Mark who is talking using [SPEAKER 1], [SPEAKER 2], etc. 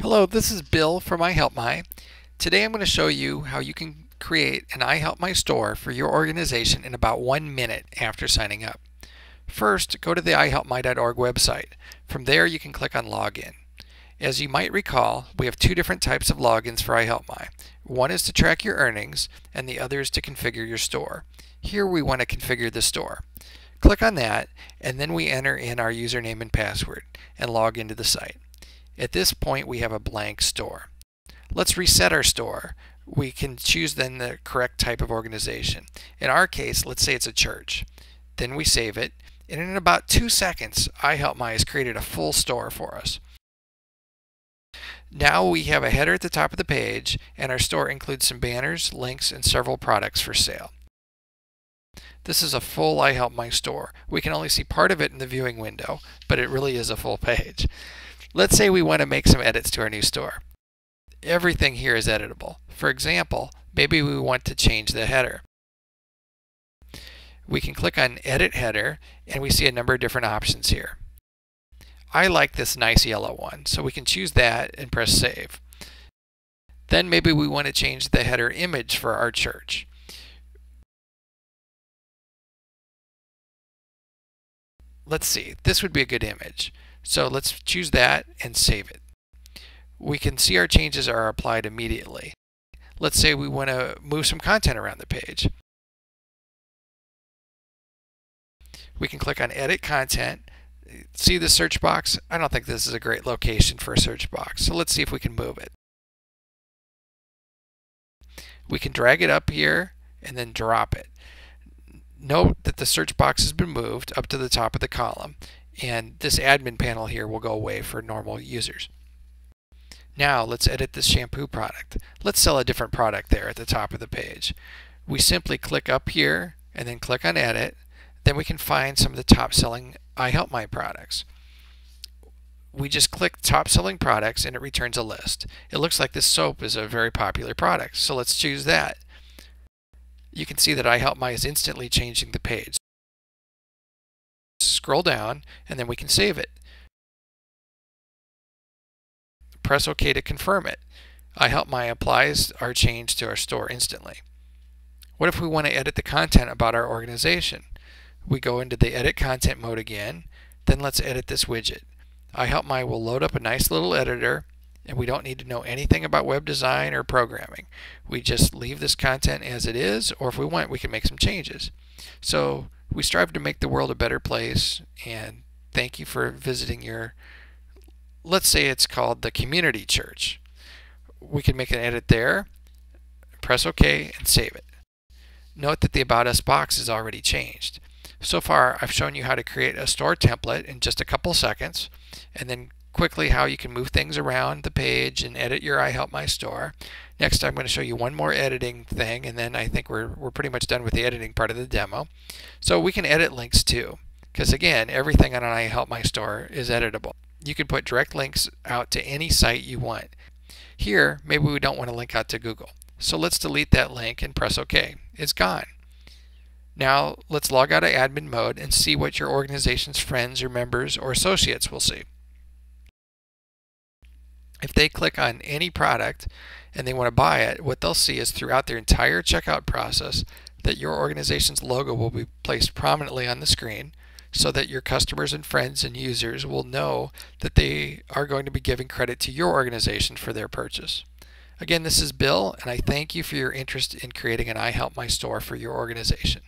[SPEAKER 1] Hello, this is Bill from iHelpMy. Today I'm going to show you how you can create an iHelpMy store for your organization in about one minute after signing up. First, go to the iHelpMy.org website. From there you can click on Login. As you might recall, we have two different types of logins for iHelpMy. One is to track your earnings and the other is to configure your store. Here we want to configure the store. Click on that and then we enter in our username and password and log into the site. At this point we have a blank store. Let's reset our store. We can choose then the correct type of organization. In our case, let's say it's a church. Then we save it, and in about two seconds, iHelpMy has created a full store for us. Now we have a header at the top of the page, and our store includes some banners, links, and several products for sale. This is a full iHelpMy store. We can only see part of it in the viewing window, but it really is a full page. Let's say we want to make some edits to our new store. Everything here is editable. For example, maybe we want to change the header. We can click on Edit Header and we see a number of different options here. I like this nice yellow one, so we can choose that and press Save. Then maybe we want to change the header image for our church. Let's see, this would be a good image. So let's choose that and save it. We can see our changes are applied immediately. Let's say we want to move some content around the page. We can click on Edit Content. See the search box? I don't think this is a great location for a search box, so let's see if we can move it. We can drag it up here and then drop it. Note that the search box has been moved up to the top of the column and this admin panel here will go away for normal users. Now let's edit this shampoo product. Let's sell a different product there at the top of the page. We simply click up here and then click on edit. Then we can find some of the top selling iHelpMy products. We just click top selling products and it returns a list. It looks like this soap is a very popular product, so let's choose that. You can see that iHelpMy is instantly changing the page scroll down, and then we can save it. Press OK to confirm it. iHelpMy applies our change to our store instantly. What if we want to edit the content about our organization? We go into the Edit Content mode again, then let's edit this widget. iHelpMy will load up a nice little editor and we don't need to know anything about web design or programming. We just leave this content as it is, or if we want, we can make some changes. So we strive to make the world a better place, and thank you for visiting your, let's say it's called the community church. We can make an edit there, press OK, and save it. Note that the About Us box is already changed. So far, I've shown you how to create a store template in just a couple seconds, and then quickly how you can move things around the page and edit your iHelpMy store. Next, I'm going to show you one more editing thing, and then I think we're, we're pretty much done with the editing part of the demo. So we can edit links too, because again, everything on an iHelpMy store is editable. You can put direct links out to any site you want. Here, maybe we don't want to link out to Google. So let's delete that link and press OK. It's gone. Now let's log out of admin mode and see what your organization's friends or members or associates will see. If they click on any product and they want to buy it, what they'll see is throughout their entire checkout process that your organization's logo will be placed prominently on the screen so that your customers and friends and users will know that they are going to be giving credit to your organization for their purchase. Again, this is Bill, and I thank you for your interest in creating an iHelpMy store for your organization.